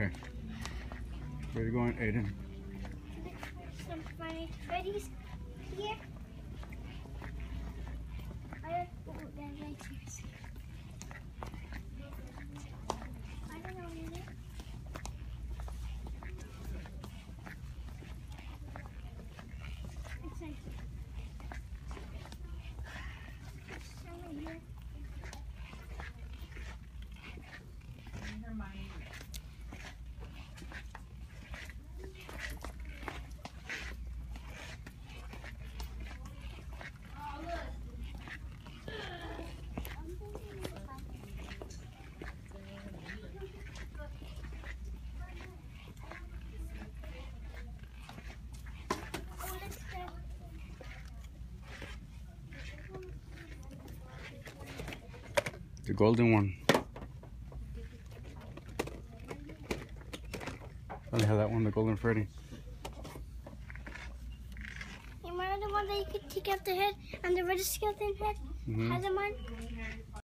Okay. Where are you going, Aiden? Some funny Freddy's here. I oh, they're right here. I The golden one. I have that one, the golden Freddy. You remember the one that you could take out the head and the red skeleton head Mhm. has a mine?